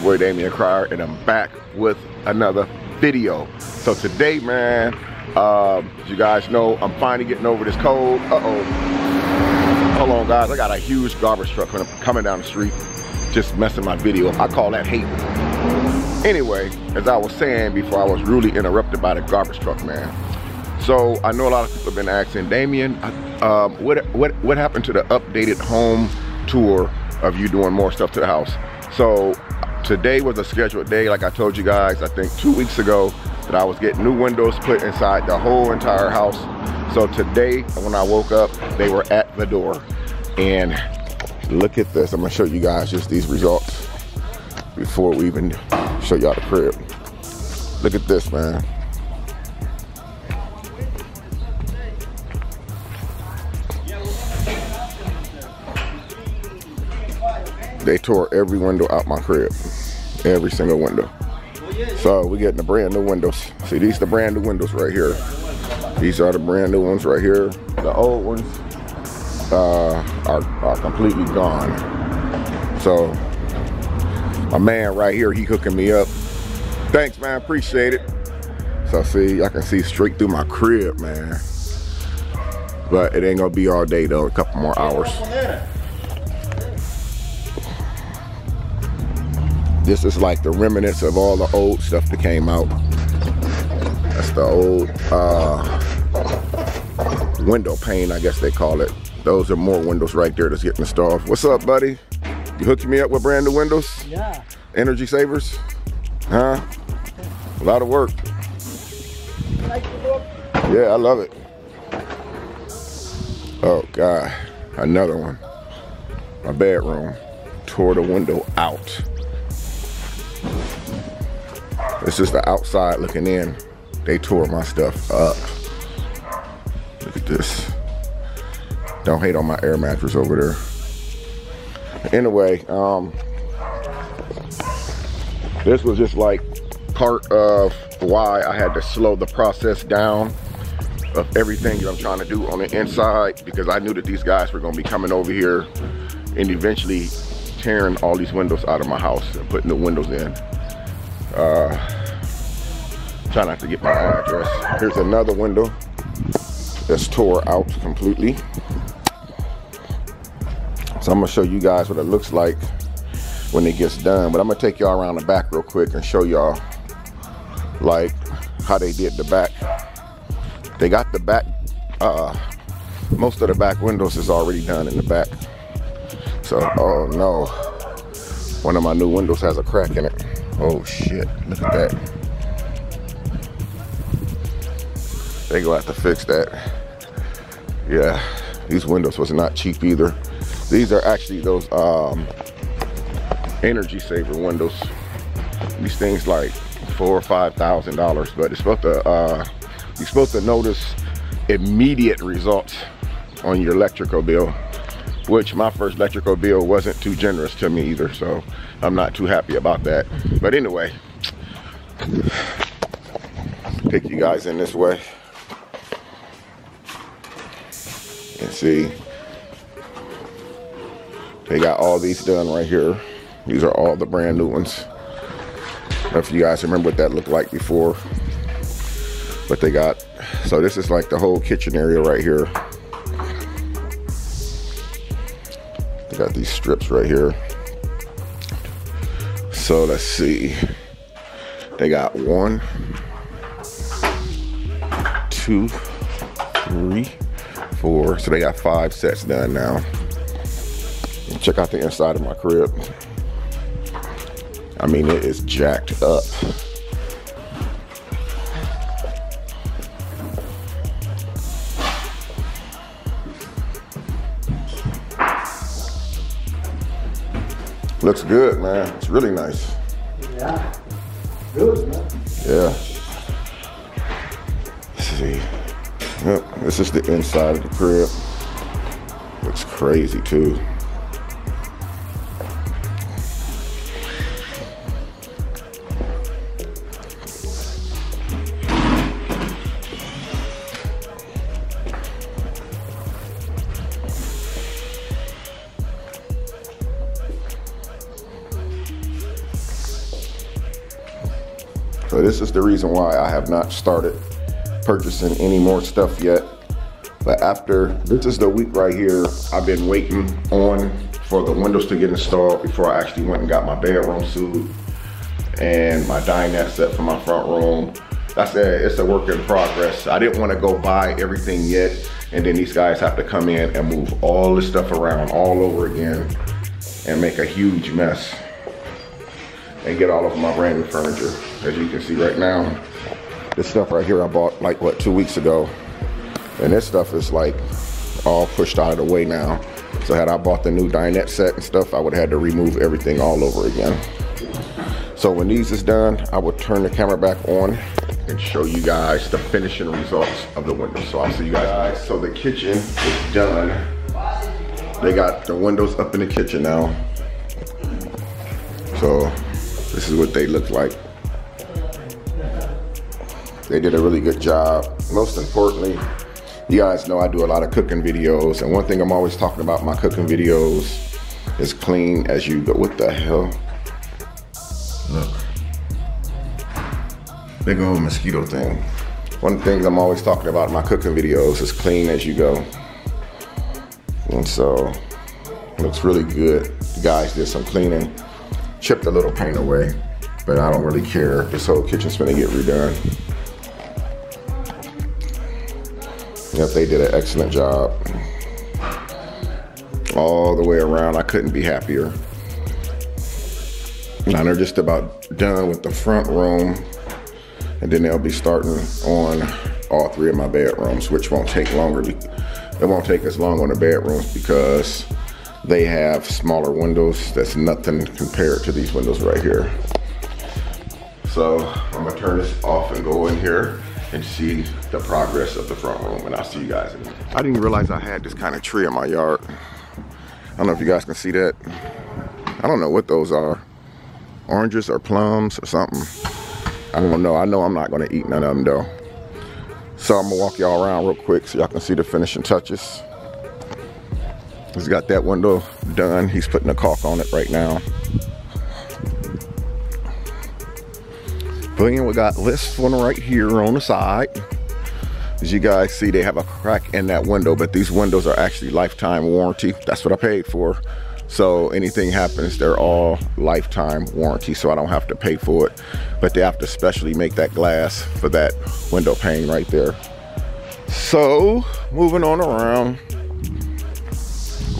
your boy Damion Cryer, and I'm back with another video. So today, man, um, you guys know, I'm finally getting over this cold. Uh-oh. Hold on, guys. I got a huge garbage truck coming down the street, just messing my video up. I call that hate. Anyway, as I was saying before I was really interrupted by the garbage truck, man. So I know a lot of people have been asking, Damion, um, what, what, what happened to the updated home tour of you doing more stuff to the house? So today was a scheduled day, like I told you guys, I think two weeks ago, that I was getting new windows put inside the whole entire house. So today, when I woke up, they were at the door. And look at this. I'm gonna show you guys just these results before we even show y'all the crib. Look at this, man. They tore every window out my crib. Every single window. So we're getting the brand new windows. See, these the brand new windows right here. These are the brand new ones right here. The old ones uh, are, are completely gone. So my man right here, he hooking me up. Thanks, man, appreciate it. So see, I can see straight through my crib, man. But it ain't gonna be all day though, a couple more hours. This is like the remnants of all the old stuff that came out. That's the old uh, window pane, I guess they call it. Those are more windows right there that's getting installed. What's up, buddy? You hooking me up with brand new windows? Yeah. Energy savers? Huh? A lot of work. Yeah, I love it. Oh God, another one. My bedroom tore the window out. This just the outside looking in. They tore my stuff up. Look at this. Don't hate on my air mattress over there. Anyway, um, this was just like part of why I had to slow the process down of everything that I'm trying to do on the inside because I knew that these guys were gonna be coming over here and eventually tearing all these windows out of my house and putting the windows in. Uh, try not to get my address. Here's another window that's tore out completely. So I'm gonna show you guys what it looks like when it gets done. But I'm gonna take y'all around the back real quick and show y'all like how they did the back. They got the back, uh, most of the back windows is already done in the back. So, oh no, one of my new windows has a crack in it. Oh shit, look at that. They gonna have to fix that. Yeah, these windows was not cheap either. These are actually those um, energy saver windows. These things like four or five thousand dollars, but it's supposed to uh, you're supposed to notice immediate results on your electrical bill which my first electrical bill wasn't too generous to me either. So I'm not too happy about that. But anyway, take you guys in this way. And see, they got all these done right here. These are all the brand new ones. If you guys remember what that looked like before. But they got, so this is like the whole kitchen area right here. Got these strips right here. So let's see. They got one, two, three, four. So they got five sets done now. Check out the inside of my crib. I mean, it is jacked up. Looks good, man. It's really nice. Yeah. Good, man. Yeah. Let's see. Yep, this is the inside of the crib. Looks crazy too. So this is the reason why I have not started purchasing any more stuff yet. But after, this is the week right here, I've been waiting on for the windows to get installed before I actually went and got my bedroom suit and my dinette set for my front room. That's a, it's a work in progress. I didn't want to go buy everything yet and then these guys have to come in and move all this stuff around all over again and make a huge mess and get all of my brand new furniture. As you can see right now, this stuff right here I bought like what, two weeks ago. And this stuff is like all pushed out of the way now. So had I bought the new dinette set and stuff, I would have had to remove everything all over again. So when these is done, I will turn the camera back on and show you guys the finishing results of the windows. So I'll see you guys. So the kitchen is done. They got the windows up in the kitchen now. So this is what they look like. They did a really good job. Most importantly, you guys know I do a lot of cooking videos. And one thing I'm always talking about my cooking videos is clean as you go. What the hell? Look. Big old mosquito thing. One of the things I'm always talking about in my cooking videos is clean as you go. And so, looks really good. The guys did some cleaning, chipped a little paint away, but I don't really care. This whole kitchen's gonna get redone. Yep, they did an excellent job. All the way around, I couldn't be happier. Now they're just about done with the front room and then they'll be starting on all three of my bedrooms, which won't take longer. It won't take as long on the bedrooms because they have smaller windows. That's nothing compared to these windows right here. So I'm gonna turn this off and go in here and see the progress of the front room and I'll see you guys in a minute. I didn't realize I had this kind of tree in my yard. I don't know if you guys can see that. I don't know what those are. Oranges or plums or something. I don't know. I know I'm not gonna eat none of them though. So I'm gonna walk y'all around real quick so y'all can see the finishing touches. He's got that window done. He's putting a caulk on it right now. But we got this one right here on the side. As you guys see, they have a crack in that window, but these windows are actually lifetime warranty. That's what I paid for. So anything happens, they're all lifetime warranty, so I don't have to pay for it. But they have to specially make that glass for that window pane right there. So moving on around,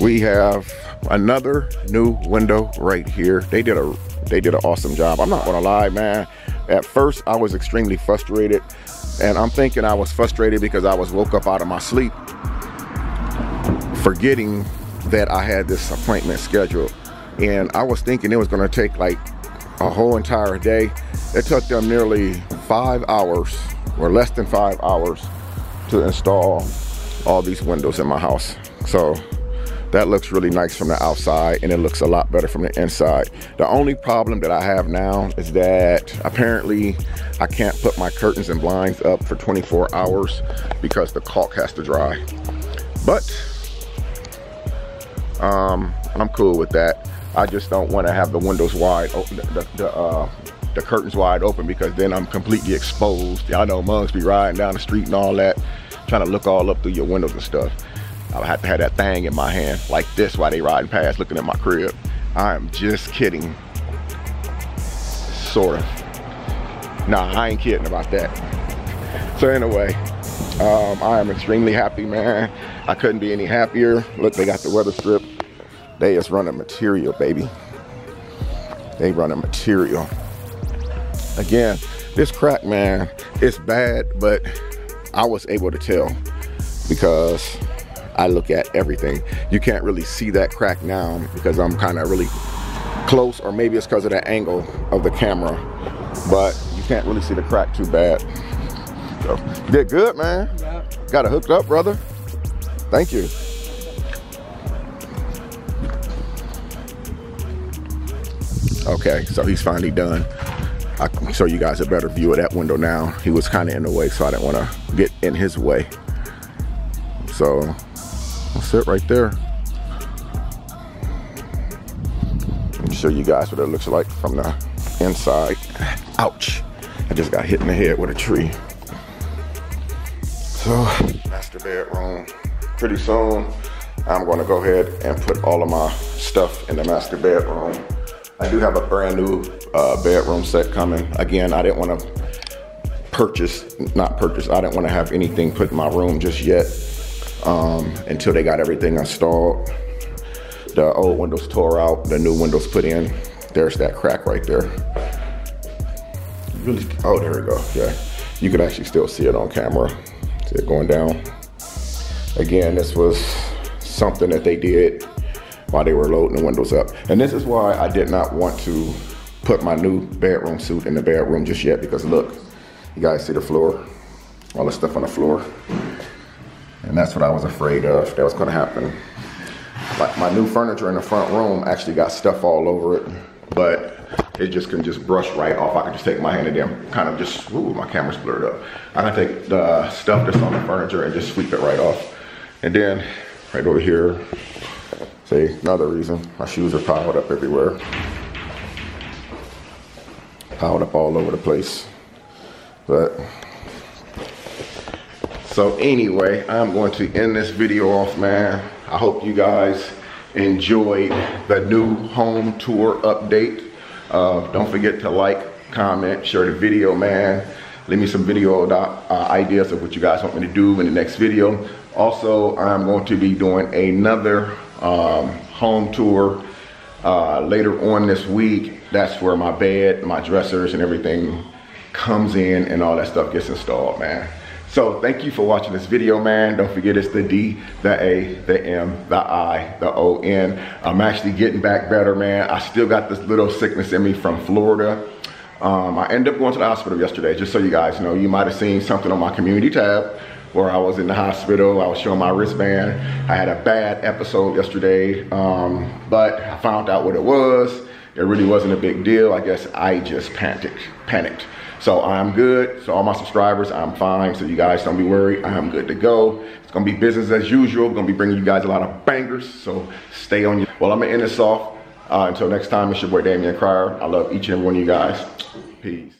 we have another new window right here. They did a they did an awesome job. I'm not gonna lie, man. At first, I was extremely frustrated, and I'm thinking I was frustrated because I was woke up out of my sleep, forgetting that I had this appointment scheduled. And I was thinking it was gonna take like a whole entire day. It took them nearly five hours or less than five hours to install all these windows in my house. So that looks really nice from the outside and it looks a lot better from the inside. The only problem that I have now is that apparently I can't put my curtains and blinds up for 24 hours because the caulk has to dry. But um, I'm cool with that. I just don't want to have the windows wide open, the, the, uh, the curtains wide open because then I'm completely exposed. Y'all know mugs be riding down the street and all that, trying to look all up through your windows and stuff. I have to have that thing in my hand like this while they riding past looking at my crib. I am just kidding. Sort of. Nah, I ain't kidding about that. So anyway, um, I am extremely happy, man. I couldn't be any happier. Look, they got the weather strip. They is running material, baby. They running material. Again, this crack, man, it's bad, but I was able to tell because I look at everything. You can't really see that crack now because I'm kind of really close, or maybe it's because of the angle of the camera, but you can't really see the crack too bad. So, you did good, man. Yeah. Got it hooked up, brother. Thank you. Okay, so he's finally done. I can show you guys a better view of that window now. He was kind of in the way, so I didn't want to get in his way. So, I'll sit right there. Let me show you guys what it looks like from the inside. Ouch. I just got hit in the head with a tree. So, master bedroom. Pretty soon, I'm gonna go ahead and put all of my stuff in the master bedroom. I do have a brand new uh, bedroom set coming. Again, I didn't wanna purchase, not purchase, I didn't wanna have anything put in my room just yet um, until they got everything installed. The old windows tore out, the new windows put in. There's that crack right there. Really, oh, there we go, yeah. You can actually still see it on camera. See it going down. Again, this was something that they did while they were loading the windows up. And this is why I did not want to put my new bedroom suit in the bedroom just yet because look, you guys see the floor, all the stuff on the floor. And that's what I was afraid of, that was gonna happen. Like my new furniture in the front room actually got stuff all over it, but it just can just brush right off. I can just take my hand and then kind of just, ooh, my camera's blurred up. I can take the stuff that's on the furniture and just sweep it right off. And then right over here, see, another reason, my shoes are piled up everywhere. Piled up all over the place. But, so anyway, I'm going to end this video off, man. I hope you guys enjoyed the new home tour update. Uh, don't forget to like, comment, share the video, man. Leave me some video uh, ideas of what you guys want me to do in the next video. Also, I'm going to be doing another um, home tour uh, later on this week. That's where my bed, my dressers and everything comes in and all that stuff gets installed, man. So thank you for watching this video, man. Don't forget it's the D, the A, the M, the I, the O, N. I'm actually getting back better, man. I still got this little sickness in me from Florida. Um, I ended up going to the hospital yesterday, just so you guys know. You might have seen something on my community tab where I was in the hospital. I was showing my wristband. I had a bad episode yesterday, um, but I found out what it was. It really wasn't a big deal. I guess I just panicked. panicked. So I'm good. So all my subscribers, I'm fine. So you guys don't be worried. I'm good to go. It's gonna be business as usual. Gonna be bringing you guys a lot of bangers. So stay on you. Well, I'm gonna end this off. Uh, until next time, it's your boy Damion Cryer. I love each and every one of you guys. Peace.